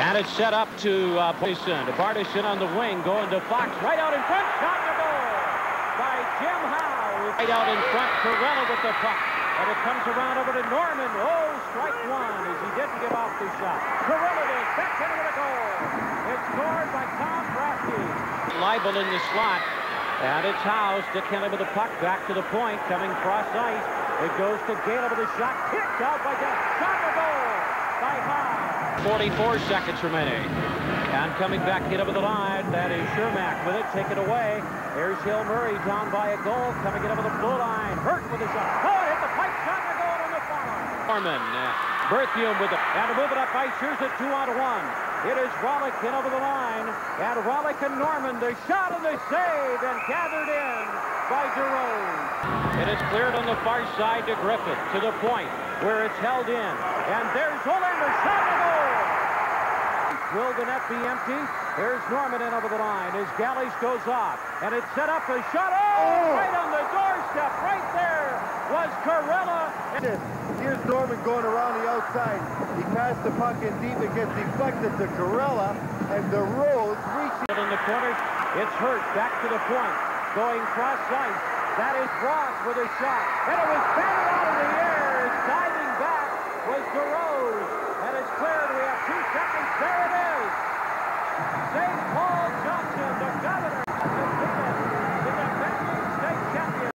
And it's set up to uh, Bartison. To on the wing, going to Fox. Right out in front, shot to goal by Jim Howe. Right out in front, Corella with the puck. And it comes around over to Norman. Oh, strike one as he didn't give off the shot. Corella does. Back in with a goal. It's scored by Tom Brasky. Leibel in the slot. And it's Howe. Dick Kelly with the puck. Back to the point. Coming cross ice. It goes to Gale with a shot. Kicked out by Gale. Shot to goal by Howe. 44 seconds remaining. And coming back hit over the line, that is Shermack with it, take it away. There's Hill Murray down by a goal, coming in over the blue line. Hurt with his shot. Oh, it hit the pipe shot and a goal on the far. Norman, uh, Berthium with it, and to move it up here's a two on one. It is Rollick in over the line, and Rollick and Norman, the shot and the save, and gathered in by Jerome. It is cleared on the far side to Griffith, to the point, where it's held in. And there's Olander, shot goal! Will the net be empty? There's Norman in over the line as Gallies goes off. And it's set up a shot. Oh, oh, right on the doorstep. Right there was Corella. Here's Norman going around the outside. He passed the puck in deep. It gets deflected to Corella. And the Rose reaches. In the corner, it's Hurt back to the point. Going cross ice. That is Ross with a shot. And it was batted out of the